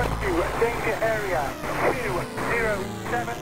Rescue, danger area. 207